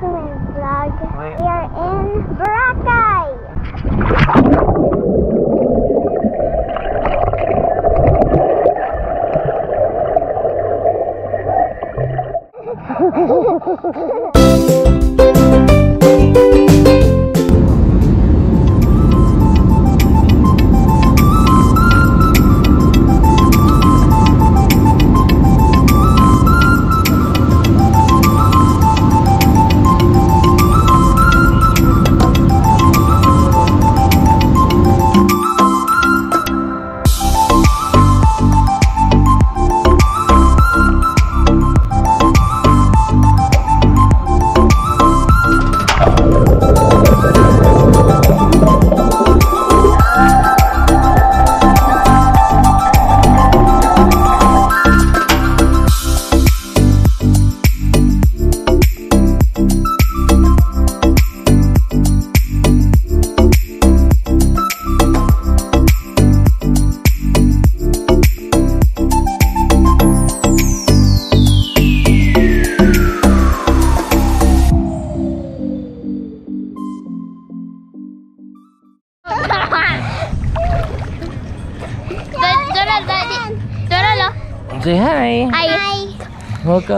Vlog. We are in Boracay. Donald,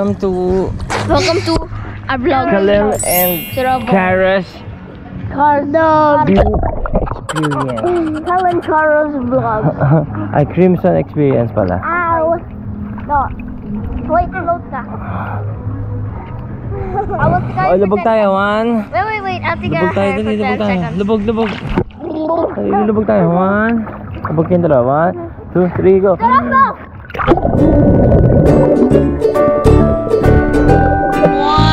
Welcome to Welcome to our vlog. And. Kara's Cardo. experience. Helen Carlos vlog. Ay, Crimson experience pala. Ow. No. Wait, float ka. I will take Oh, lubog tayo. One. Wait, wait, wait. I'll take Lubog tayo. a Dali, lubog 10 tayo. Lubog, lubog. Ay, lubog tayo. One. Lubog kayong dalawa. One, two, three, go. Sarap mo! Okay,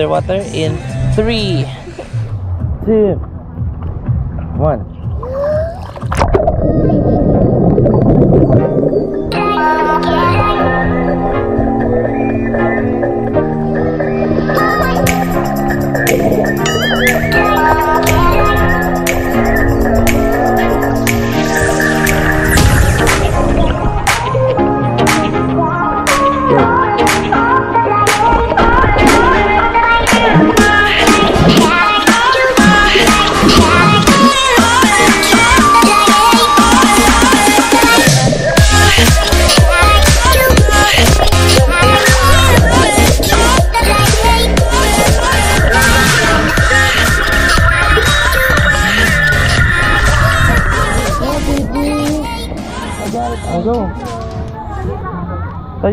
underwater in 3, 2,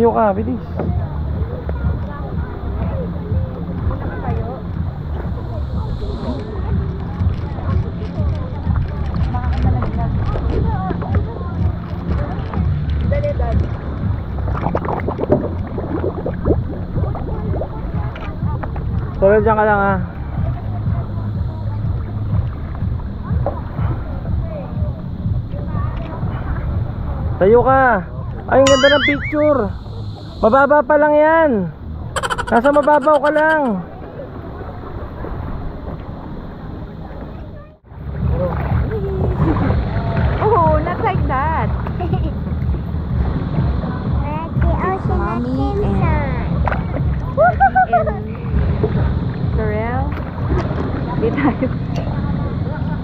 Tayo ka, bilis. Sorry, dyan ka lang ah. Tayo ka. Ay, ang ganda ng picture. Mababa pa lang yan. Nasa mababaw ka lang. Oh, not like that. At the ocean Mommy of and- Simpson. Sorrel. Di tayo.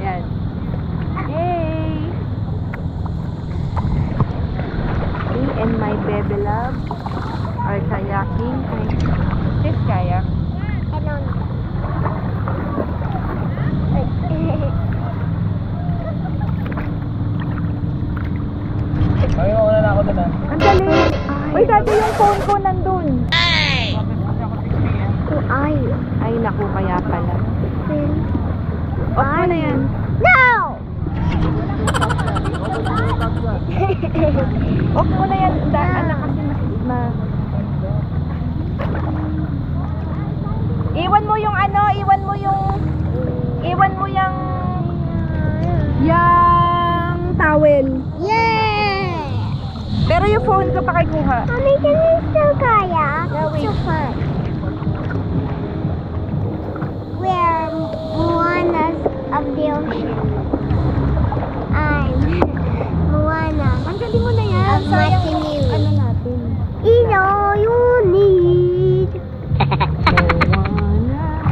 Yan. Hey! Me and my baby love are kayaking. Ay, This kayak. Ganon. Ay, mauna na ako doon ah. Ang dali. Uy, dati yung phone ko nandun. Ay. Ay, naku, kaya pala. Off mo na yan. No! Off mo na yan. Da, anak kasi mas... Ma... Iwan mo yung ano, iwan mo yung... Iwan mo yung... Yung towel. Yeah! Pero yung phone ko pakikuha. Mommy, can we still kayak? Yeah, wait. So fun. We are Moanas of the ocean. I'm Moana Ang galing mo na yan. of News. ano natin. Is all you need. Moana.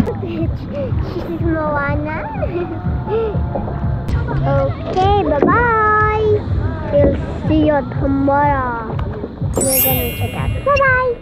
She's Moana. okay, bye-bye. We'll see you tomorrow. We're gonna check out. Bye-bye. Yan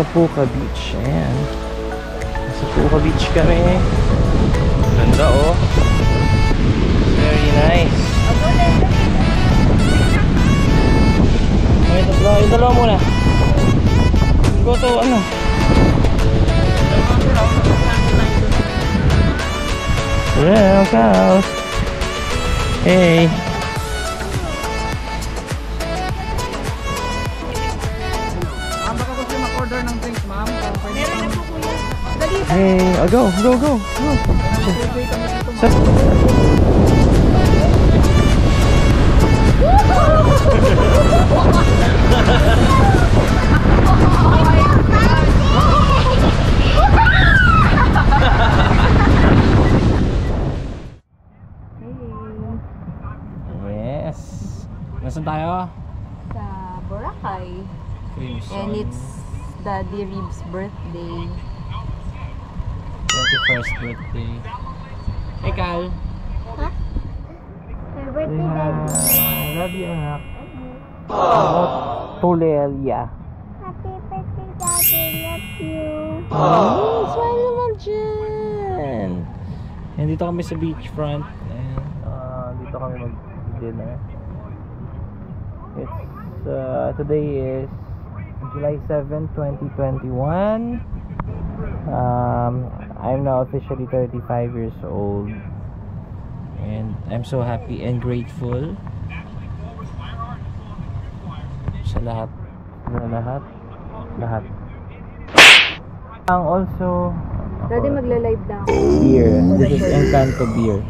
sa Puka Beach. Ayan. Sa Puka Beach kami. Ganda oh. Very nice. Ay, dalawa, yung dalawa muna. Go to, ano? Well, cows. Hey. Hey, oh, go, go, go, go. Sa- Yes. Nasaan tayo? Sa Boracay. And it's Daddy Rib's birthday. 21st birthday. Hey, Cal. My birthday daddy. I love you, anak. Tulelia. Happy birthday daddy. Love you. Oh, smile naman dyan. And dito kami sa beachfront. And uh, dito kami mag-dinner. It's, uh, today is July 7, 2021. Um, I'm now officially 35 years old. And I'm so happy and grateful sa lahat. Sa lahat. Lahat. Ang also Daddy magla-live na beer. This is Encanto beer.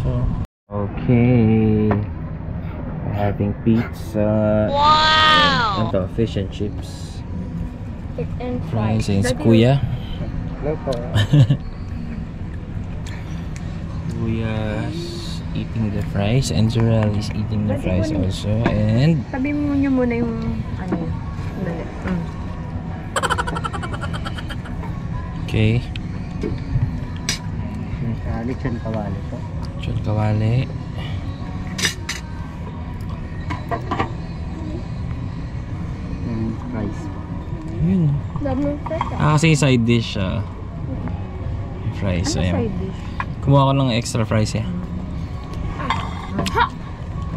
So, okay. We're having pizza. Wow! Ito, fish and chips. And Fries and si Kuya. Kuya's eating the fries and Zorel is eating the fries also. And Sabi mo niyo muna yung ano yun. Dali. Mm. okay, siya kawali po. chon kawali. Yung rice. Yun. Love mo first. Ah, kasi side dish siya. Fries. Ano Ayan. side dish? Kumuha ko ng extra fries eh.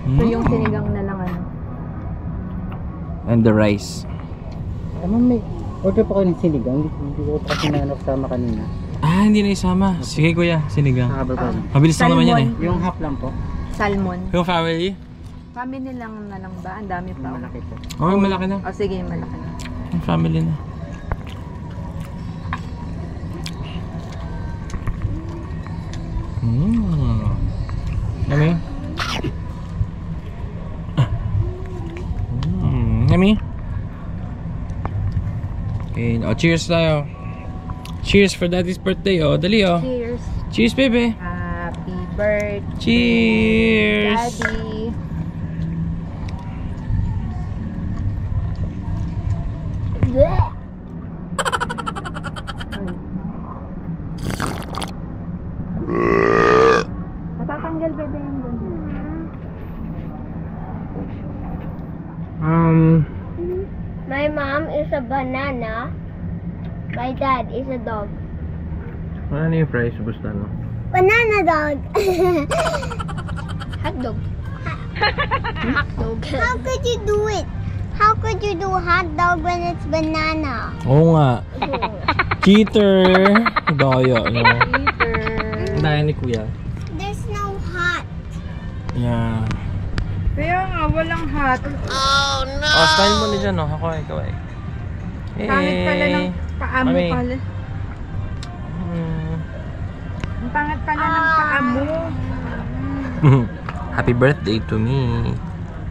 So yung sinigang na lang ano. And the rice. Ano may... Order pa kayo ng sinigang. Hindi, hindi ko pa kasi sama kanina. Ah, hindi na isama. Sige kuya, sinigang. Nakabal ko. Mabilis lang naman yan eh. Yung half lang po. Salmon. Yung family? Family lang na lang ba? Ang dami pa. Malaki po. Oh, yung malaki na. O sige, yung malaki na. Yung family na. Mmm. Yummy? Mmm. Yummy? Okay, oh, cheers tayo. Cheers for daddy's birthday, oh. Dali, oh. Cheers. Cheers, baby. Happy birthday. Cheers. Daddy. Is a banana. My dad is a dog. ano yung fries? Gusto no? Banana dog. hot dog. hot dog. How could you do it? How could you do hot dog when it's banana? Oo nga. Cheater. Daya, no? Peter. Daya ni kuya. There's no hot. Yeah. Kaya nga, walang hot. Oh, style mo na dyan, no? Ako, ikaw, eh. Pangit pala ng paa mo Mami. pala. Mm. Ang pangit pala ng paa mo. Happy birthday to me.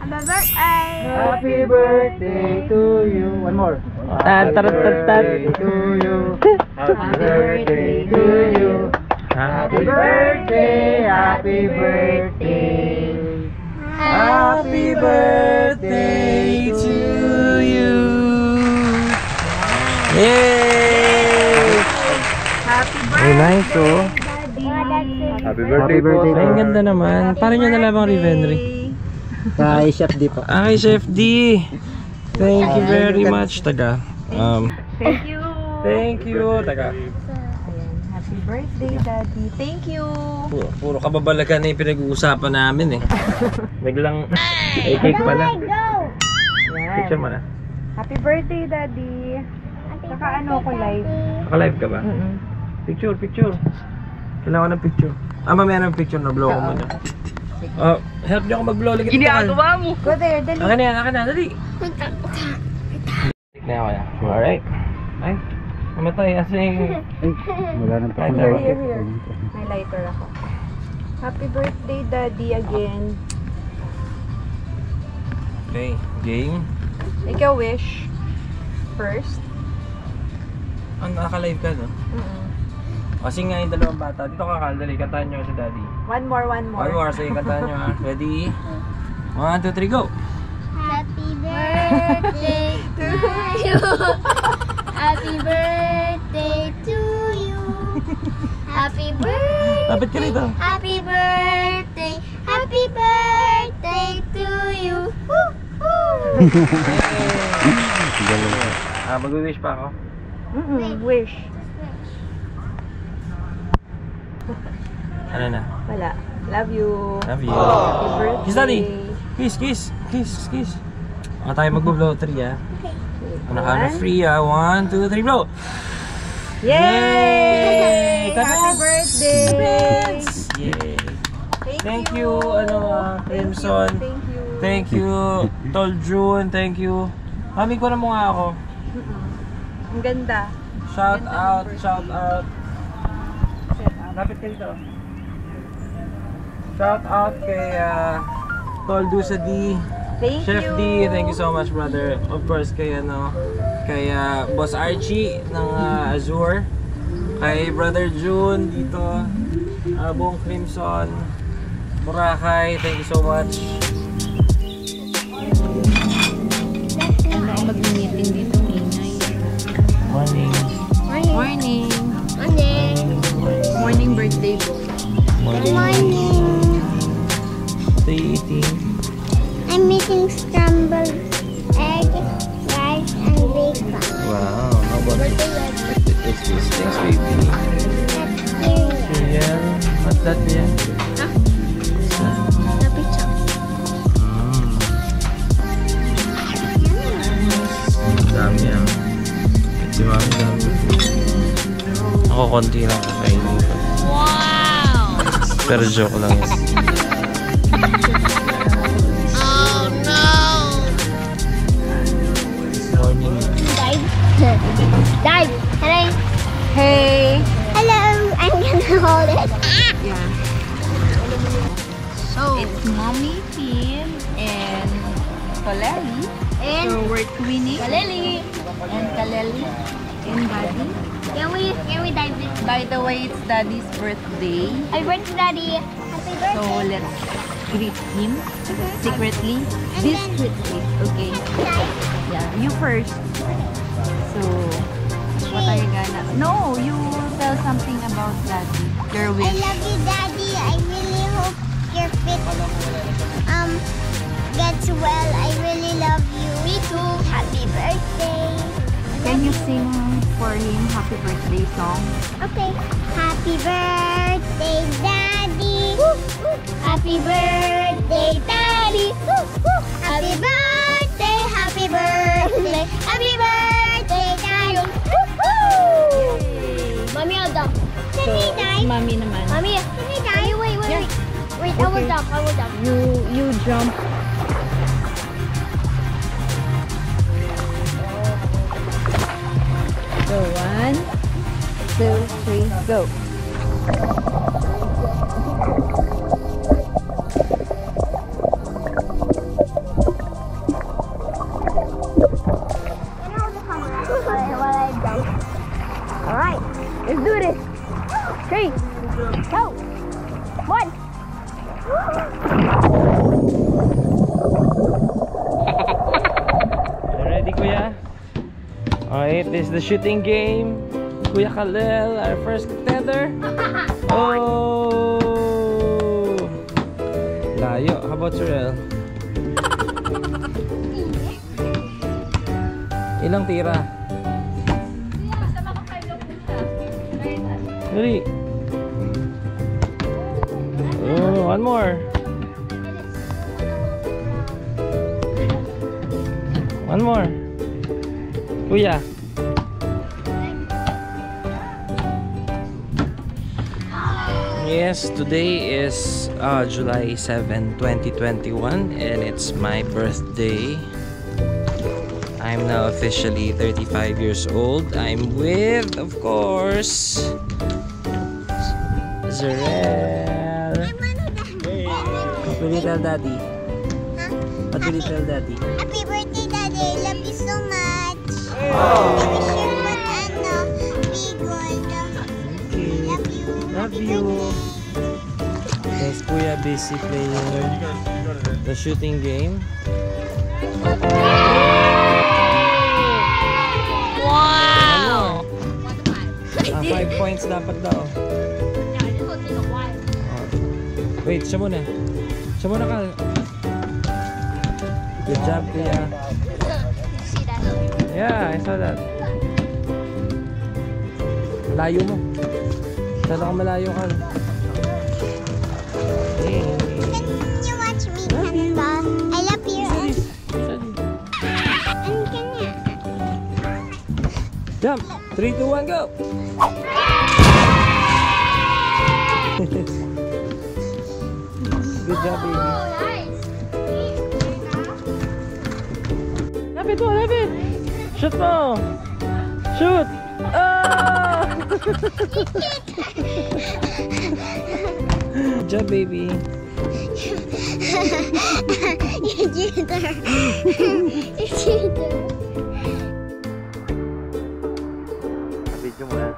Happy birthday. Happy birthday to you. One more. Tat, tat, tat. to you. Happy birthday to you. Happy birthday, happy birthday. Happy birthday to you. Yay! Happy Very nice, oh. birthday. Happy birthday, po. Ay, ang ganda naman. Paano nyo nalabang Rivenry? Kay Chef D po. Ah, kay Chef D. Thank you very much, taga. Um, Thank you. thank you, taga. Happy birthday, Daddy. Thank you. Puro, puro kababalagan na yung pinag-uusapan namin eh. Biglang, ay cake pala. Picture mo na. Happy birthday, Daddy. Saka ano ko live. Naka-live ka ba? Mm-mm. Picture, picture. Kailangan ko ng picture. Ah, mamaya ng picture na blow ko muna. Oh, help niyo ako mag-blow. Lagi mo. Go there, dali. Akin na yan, akin na, dali. Na ako ya. Alright. Ay, mamatay. As in, Ay, wala nang Ay, here, here. May lighter ako. Happy birthday, Daddy, again. okay, game. Ikaw wish. First. Ang naka-live ka, no? Mm-mm. Kasi nga yung dalawang bata. Dito ka, Kal. Dali, kantahan nyo si Daddy. One more, one more. One more. Sige, kantahan nyo ha. Ready? One, two, three, go! Happy birthday to you. Happy birthday to you. Happy birthday. Lapit ka rito. Happy birthday. Happy birthday to you. Woo, woo. Ah, mag-wish pa ako. Mm-mm. Wish. Ano na? Wala. Love you. Love you. Happy birthday. Kiss, Daddy. Kiss, kiss, kiss, kiss. Ako tayo mag-blow 3 ah. Ano ka na One. free ah? 1, 2, 3, blow! Yay! Yay! Happy birthday! Yay! Thank you, ano ah, Crimson. Thank you. Thank you, Tol June. Thank you. Mami ko na mo nga ako. Ang ganda. Shout out, shout out. Lapit ka dito. Shout out kay ah, Tol Dusa D. Thank Chef you. D, thank you so much brother. Of course kay ano, kay ah, Boss Archie ng ah, Azure. Kay Brother June dito. Uh, buong Crimson. Boracay, thank you so much. Morning. Morning. Morning birthday boy. Good morning. Stay eating. I'm making scrambled egg, rice, and bacon. Wow, how about it? It's this things baby. That's cereal. Cereal. What's that yeah? Konti lang kakainin ko. Wow! Pero joke lang yun. Morning. Dive. Dive. Hello. Hey! Hello. I'm gonna hold it. Yeah. So, It's Mommy, Kim, and Kaleli. and So we're twinning. Kaleli. And Kaleli and Daddy. Can we can we dive in? By the way, it's Daddy's birthday. Happy birthday, Daddy. Happy birthday. So let's greet him secretly. And Discreetly. Okay. Yeah, you first. So, what are you gonna... No, you tell something about Daddy. Your I wish. love you, Daddy. I really hope your fit um gets well. I really love you. Me too. Happy birthday. Can you sing for him happy birthday song? Okay. Happy birthday, Daddy. Happy birthday, Daddy. Happy birthday, happy birthday, happy birthday, Daddy. Mommy, I'll jump. Can we dive? Mami naman. Mommy, can we dive? Wait, wait, wait. Wait, I will jump. I will jump. You you jump. So one, two, three, go. The shooting game. Kuya Kalel, our first contender. Oh! Layo. How about Surel? Ilang tira? Dali. Oh, one more. One more. Kuya. Yes, today is uh, July 7, 2021 and it's my birthday. I'm now officially 35 years old. I'm with, of course, Zarel. What will you tell daddy? What will you tell daddy? Happy birthday, Daddy. Love you so much. I Love you. Yes, Kuya busy playing the shooting game. Wow! Ah, five points dapat daw. Wait, siya muna. Siya muna ka. Good job, Kuya. Yeah, I saw that. Layo mo. Masyado kang malayo ka. Hey. Can you watch me, Kanta? I love you. And can you? Jump! 3, 2, 1, go! Good job, baby. Lapit mo, lapit! Shoot mo! Shoot! Ah! Good job, baby. you cheater. you cheater. Video mo na.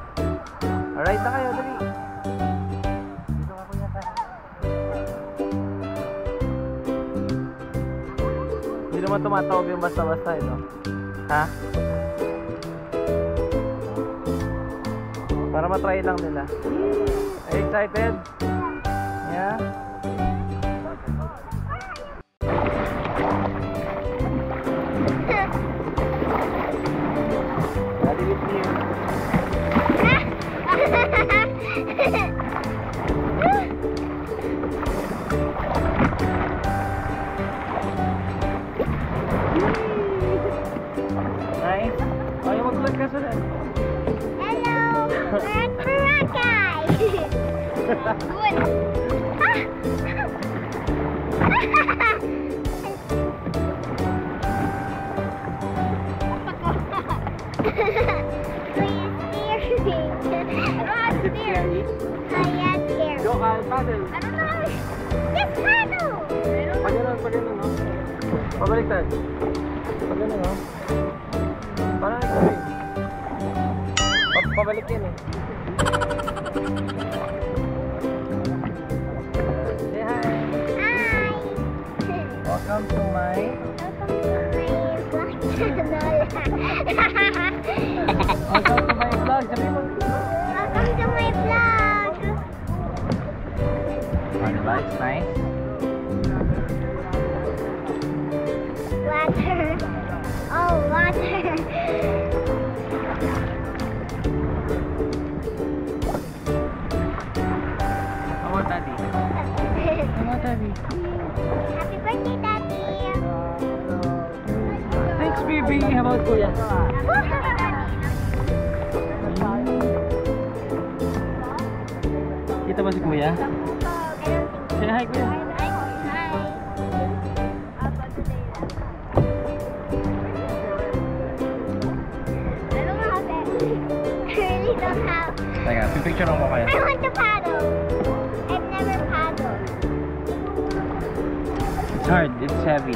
Alright na kayo, dali. Hindi naman tumatawag yung basta-basta ito. Ha? Para matry lang nila. Are you excited? Yeah? Good. Rod, steer. Kaya steer. Go, Kyle, paddle. Don't know. Just paddle. Pag ganun, pag ganun, no? Pabaliktad. Pag ganun, no? Parang nagsabi. Pa pabalik yan eh. Welcome to my... Welcome to my vlog. Sabi mo. Welcome to my vlog. Ano ba? It's nice. Water. Oh, water. How about daddy? How about daddy? Kuya? Kita ba si kuya? Say hi, kuya. Teka, pipicture mo kayo. I want to paddle. I've never paddled. It's hard. It's heavy.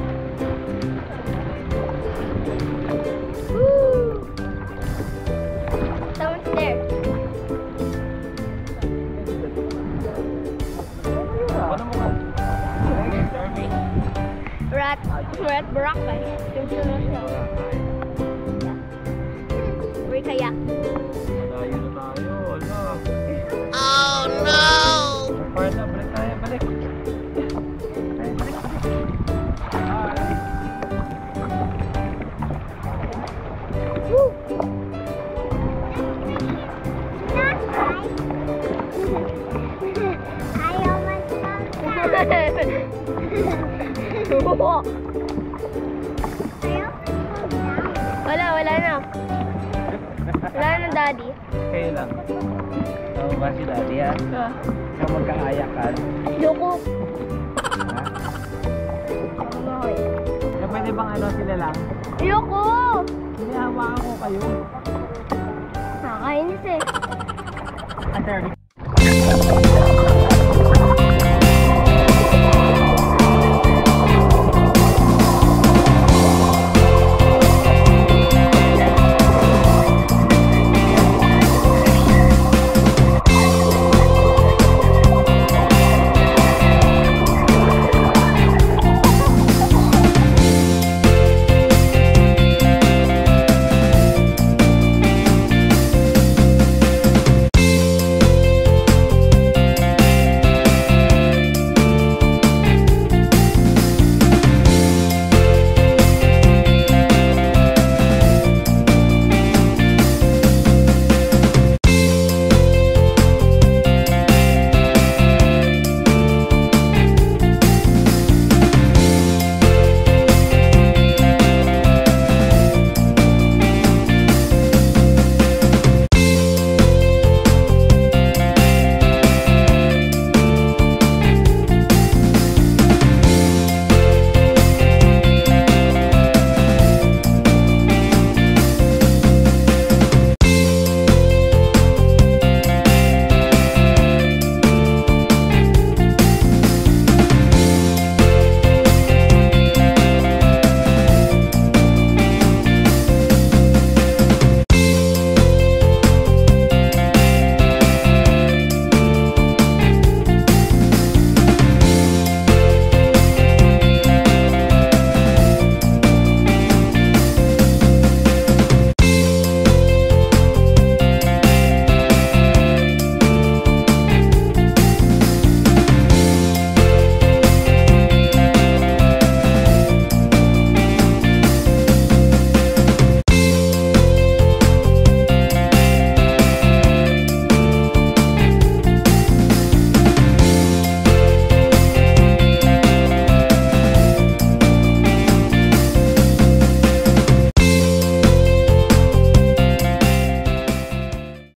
at, we're at Boracay. We're Oo ba si daddy ha? Ikaw magkakayakan. Yoko. Ha? Kaya pwede bang ano sila lang? Yoko! Hindi, hawakan ko kayo. Nakakainis eh. Ah, sorry.